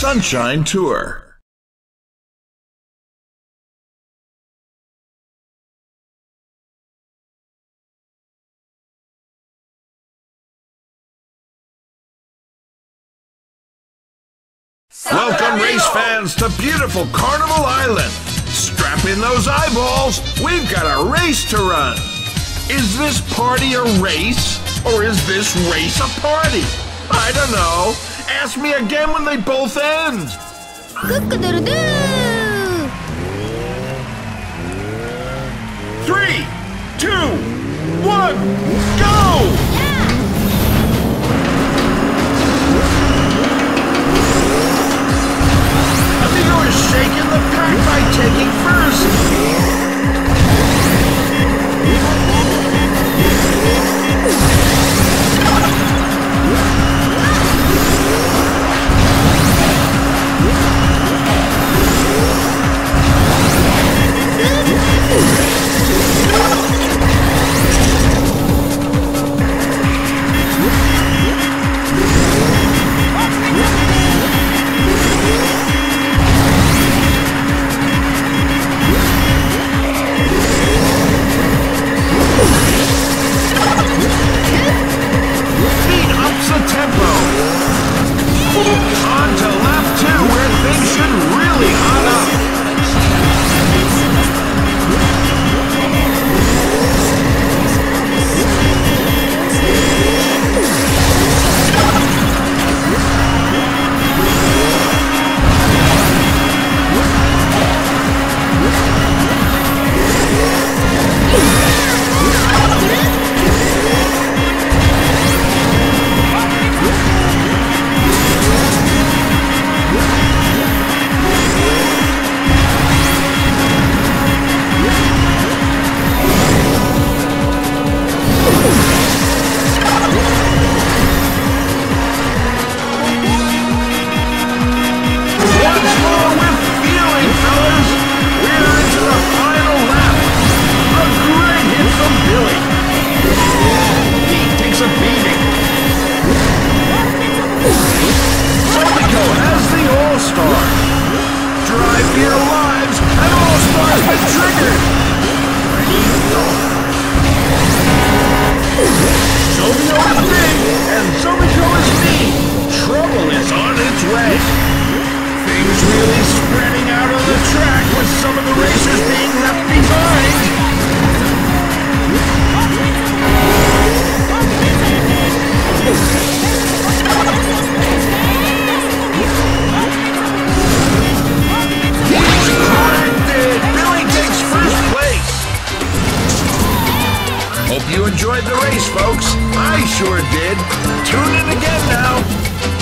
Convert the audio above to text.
Sunshine Tour. Welcome, race fans, to beautiful Carnival Island. Strap in those eyeballs. We've got a race to run. Is this party a race, or is this race a party? I don't know. Ask me again when they both end. Cook-a-doodle-doo! Three, two, one, go! Somico has the All-Star. Drive for lives. An All-Star's been triggered. Somio is big, and Somico is mean. Trouble is on its way. Things really spreading out on the track with some of the racers being left you enjoyed the race, folks. I sure did. Tune in again now.